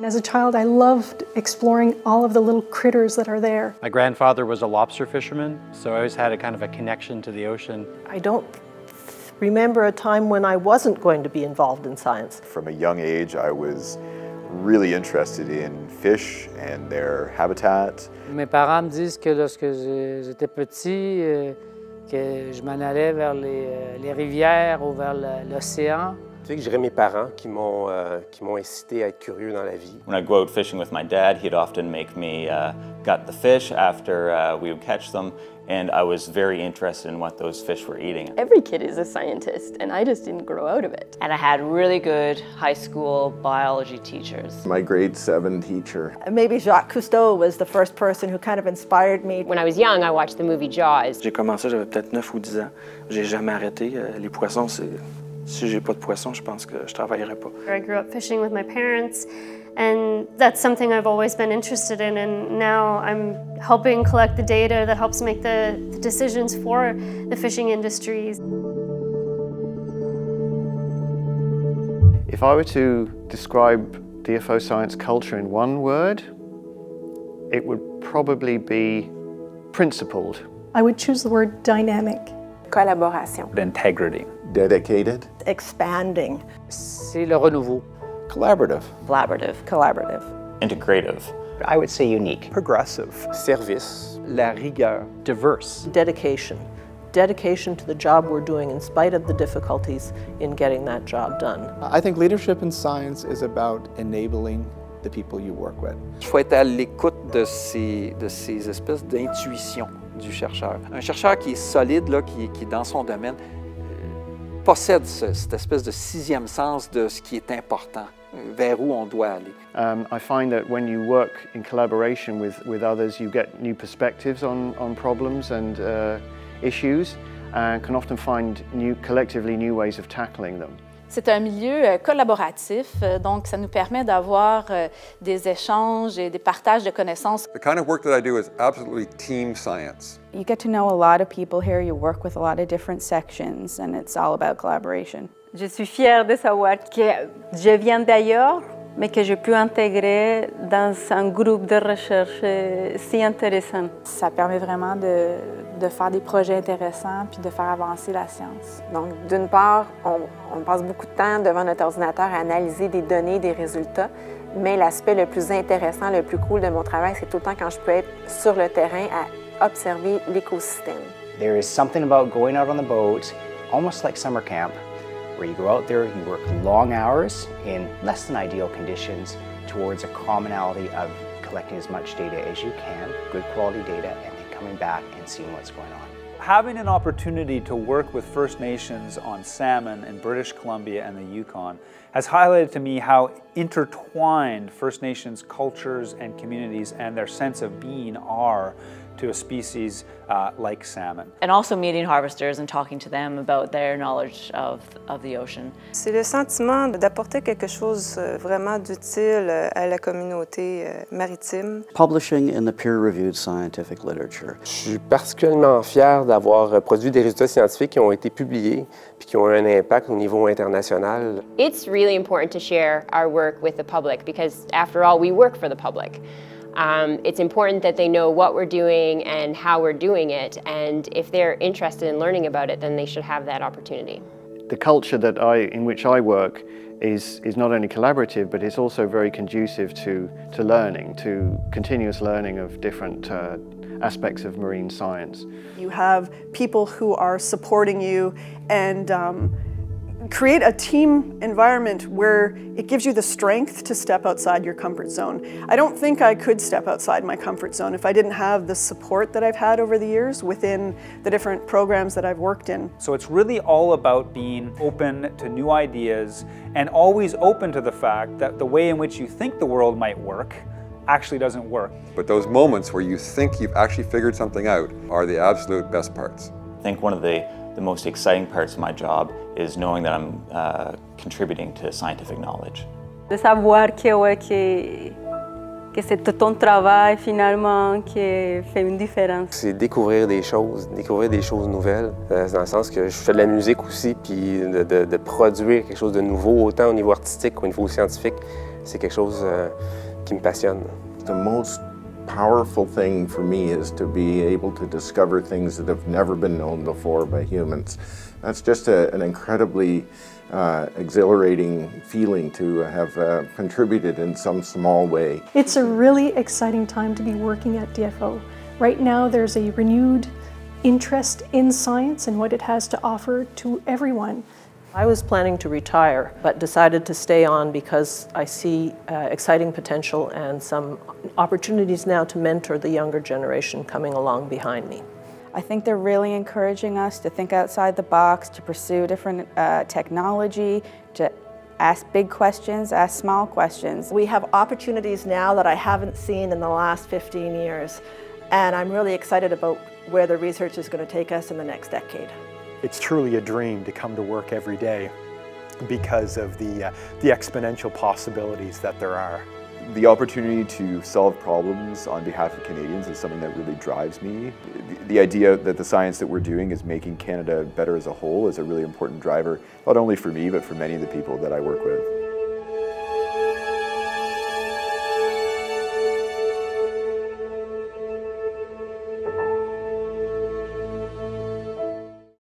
And as a child, I loved exploring all of the little critters that are there. My grandfather was a lobster fisherman, so I always had a kind of a connection to the ocean. I don't remember a time when I wasn't going to be involved in science. From a young age, I was really interested in fish and their habitat. Mes parents me disent que lorsque j'étais petit, euh, que je m'en allais vers les, euh, les rivières ou vers l'océan. Mes parents qui m'ont euh, qui m'ont incité à être curieux dans la vie. When I go out fishing with my dad, he'd often make me uh, gut the fish after uh, we would catch them, and I was very interested in what those fish were eating. Every kid is a scientist, and I just didn't grow out of it. And I had really good high school biology teachers. My grade seven teacher. Maybe Jacques Cousteau was the first person who kind of inspired me. When I was young, I watched the movie Jaws. J'ai commencé, j'avais peut-être 9 ou 10 ans. J'ai jamais arrêté. Euh, les poissons, c'est si j'ai pas de poisson, je pense que je travaillerai pas. I grew up fishing with my parents and that's something I've always been interested in and now I'm helping collect the data that helps make the, the decisions for the fishing industries. If I were to describe DFO science culture in one word, it would probably be principled. I would choose the word dynamic. Collaboration. Integrity. Dedicated. Expanding. C'est le renouveau. Collaborative. Collaborative. Collaborative. Integrative. I would say unique. Progressive. Service. La rigueur. Diverse. Dedication. Dedication to the job we're doing in spite of the difficulties in getting that job done. I think leadership in science is about enabling the people you work with. Il faut être à l'écoute de ces, de ces espèces d'intuitions du chercheur. Un chercheur qui est solide, là, qui, qui dans son domaine, possède ce, cette espèce de sixième sens de ce qui est important, vers où on doit aller. Um, I find that when you work in collaboration with, with others, you get new perspectives on, on problems and uh, issues and can often find new, collectively new ways of tackling them. C'est un milieu euh, collaboratif, euh, donc ça nous permet d'avoir euh, des échanges et des partages de connaissances. The kind of work that I do is absolutely team science. You get to know a lot of people here, you work with a lot of different sections, and it's all about collaboration. Je suis fière de savoir que je viens d'ailleurs, mais que je peux intégrer dans un groupe de recherche si intéressant. Ça permet vraiment de, de faire des projets intéressants puis de faire avancer la science. Donc, d'une part, on, on passe beaucoup de temps devant notre ordinateur à analyser des données, des résultats, mais l'aspect le plus intéressant, le plus cool de mon travail, c'est tout le temps quand je peux être sur le terrain à observer l'écosystème. There is something about going out on the boat, almost like summer camp, where you go out there, you work long hours in less than ideal conditions towards a commonality of collecting as much data as you can, good quality data, and then coming back and seeing what's going on. Having an opportunity to work with First Nations on salmon in British Columbia and the Yukon has highlighted to me how intertwined First Nations cultures and communities and their sense of being are to a species uh, like salmon. And also meeting harvesters and talking to them about their knowledge of, of the ocean. C'est le sentiment d'apporter quelque chose vraiment d'utile à la communauté maritime. Publishing in the peer-reviewed scientific literature. Je suis particulièrement fier d'avoir produit des résultats scientifiques qui ont été publiés puis qui ont eu un impact au niveau international. It's really important to share our work with the public because after all, we work for the public. Um, it's important that they know what we're doing and how we're doing it, and if they're interested in learning about it, then they should have that opportunity. The culture that I, in which I work is, is not only collaborative, but it's also very conducive to, to learning, to continuous learning of different uh, aspects of marine science. You have people who are supporting you and um, create a team environment where it gives you the strength to step outside your comfort zone. I don't think I could step outside my comfort zone if I didn't have the support that I've had over the years within the different programs that I've worked in. So it's really all about being open to new ideas and always open to the fact that the way in which you think the world might work actually doesn't work. But those moments where you think you've actually figured something out are the absolute best parts. I think one of the the most exciting parts of my job is knowing that I'm uh, contributing to scientific knowledge. De savoir que, ouais, que que c'est ton travail finalement qui fait une différence. C'est découvrir des choses, découvrir des choses nouvelles, euh, dans le sens que je fais de la musique aussi, puis de, de, de produire quelque chose de nouveau, autant au niveau artistique qu'au niveau scientifique, c'est quelque chose euh, qui me passionne. The most powerful thing for me is to be able to discover things that have never been known before by humans. That's just a, an incredibly uh, exhilarating feeling to have uh, contributed in some small way. It's a really exciting time to be working at DFO. Right now there's a renewed interest in science and what it has to offer to everyone. I was planning to retire, but decided to stay on because I see uh, exciting potential and some opportunities now to mentor the younger generation coming along behind me. I think they're really encouraging us to think outside the box, to pursue different uh, technology, to ask big questions, ask small questions. We have opportunities now that I haven't seen in the last 15 years, and I'm really excited about where the research is going to take us in the next decade. It's truly a dream to come to work every day because of the, uh, the exponential possibilities that there are. The opportunity to solve problems on behalf of Canadians is something that really drives me. The, the idea that the science that we're doing is making Canada better as a whole is a really important driver, not only for me, but for many of the people that I work with.